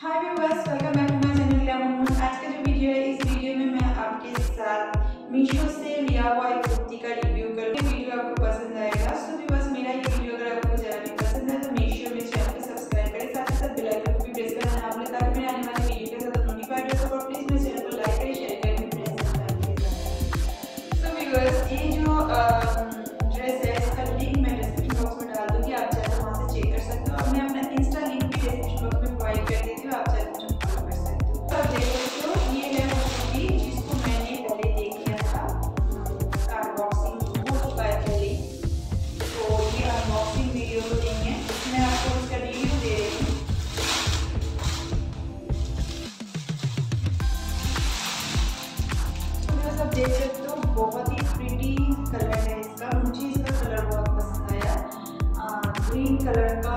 Hi viewers welcome back to my channel glamour आज का जो वीडियो है, इस वीडियो में मैं आपके साथ मीशो से लिया हुआ एक कुर्ती का रिव्यू करूँगी वीडियो आपको पसंद आएगा। सो व्यूअर्स मेरा ये वीडियो अगर आपको भी पसंद है तो श्योर मेरे चैनल को सब्सक्राइब करें। साथ ही साथ बेल आइकन को भी प्रेस करना ना भूलें, ताकि मेरे आने वाले वीडियो के साथ नोटिफाइड हो सको प्लीज़ मेरे चैनल को लाइक करें शेयर करें फ्रेंड्स सो व्यूअर्स ये जो सब देख सकते हो, बहुत ही प्रीटी कलर है इसका। मुझे इसका कलर बहुत पसंद आया। ग्रीन कलर का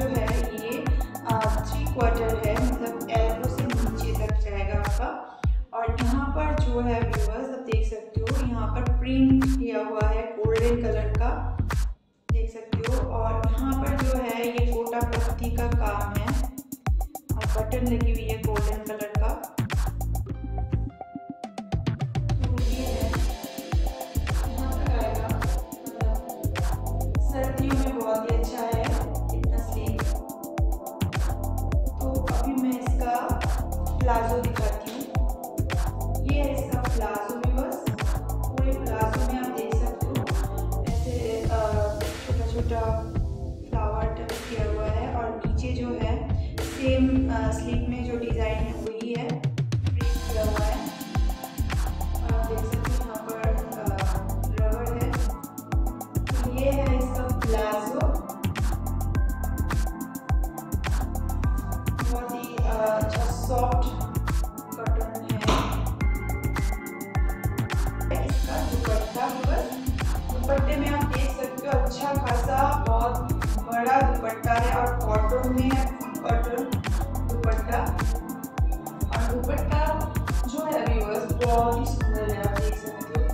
जो है ये थ्री क्वार्टर है मतलब एल्बो से नीचे तक जाएगा आपका। और यहाँ पर जो है व्यूवर्स आप देख सकते हो, यहाँ पर प्रिंट किया हुआ है गोल्डन कलर का। देख सकते हो, और यहाँ पर जो है ये कोटा पत्ती का काम है। और बटन लगी हुई है गोल्डन कलर का। प्लाजो दिखाती हूँ। ये है इसका प्लाजो व्यूअर्स पूरे प्लाजो में आप देख सकते हो। ऐसे छोटा छोटा दुपट्टे में आप देख सकते हो अच्छा खासा बहुत बड़ा दुपट्टा है और कॉटन में है कॉटन दुपट्टा। और दुपट्टा जो है व्यूअर्स बहुत ही सुंदर है, आप देख सकते हो।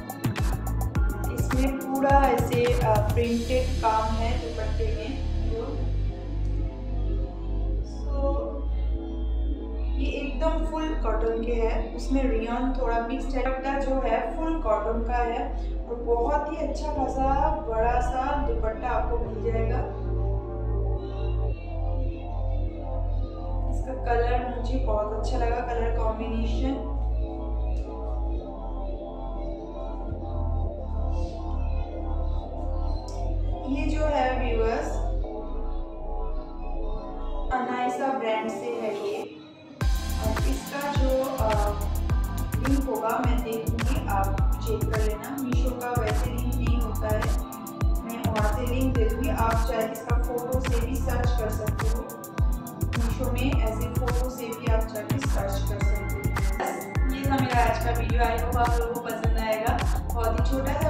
इसमें पूरा ऐसे प्रिंटेड काम है दुपट्टे में। एकदम फुल कॉटन के है। उसमें रियन थोड़ा मिक्स दुपट्टा जो है फुल कॉटन का है। और बहुत ही अच्छा खासा बड़ा सा दुपट्टा आपको मिल जाएगा। इसका कलर मुझे बहुत अच्छा लगा कलर कॉम्बिनेशन ये जो है व्यूअर्स अनाइसा ब्रांड से है होगा, मैं देखूँगी, आप चेक कर लेना। मीशो का वैसे लिंक नहीं होता है। मैं वहाँ से लिंक दे दूँगी। आप चाहे इसका फ़ोटो से भी सर्च कर सकते हो। मीशो में ऐसे फ़ोटो से भी आप जाके सर्च कर सकते हो। ये था मेरा आज का वीडियो आई होप आप लोगों को पसंद आएगा। बहुत ही छोटा सा